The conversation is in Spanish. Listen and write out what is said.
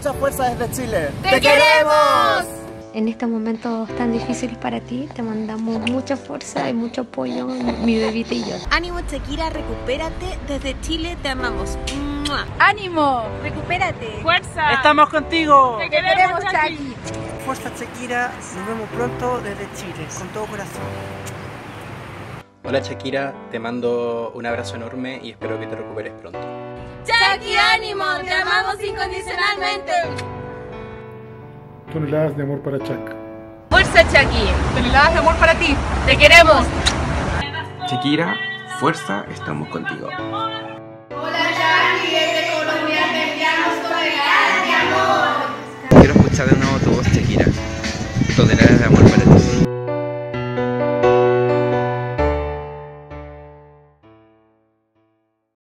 Mucha fuerza desde Chile. ¡Te, queremos! En estos momentos tan difíciles para ti, te mandamos mucha fuerza y mucho apoyo, mi bebita y yo. Ánimo Shakira, recupérate. Desde Chile te amamos. ¡Mua! ¡Ánimo! Recupérate. ¡Fuerza! ¡Estamos contigo! ¡Te queremos, Chucky! Fuerza Shakira, nos vemos pronto desde Chile, con todo corazón. Hola Shakira, te mando un abrazo enorme y espero que te recuperes pronto. Chucky, ánimo, Toneladas de amor para Chuck. ¡Fuerza, Chucky! ¡Toneladas de amor para ti! ¡Te queremos! Shakira, fuerza, estamos contigo. Hola Chucky, desde Colombia te enviamos toneladas de amor. Quiero escuchar de nuevo tu voz, Shakira. Toneladas de amor para ti.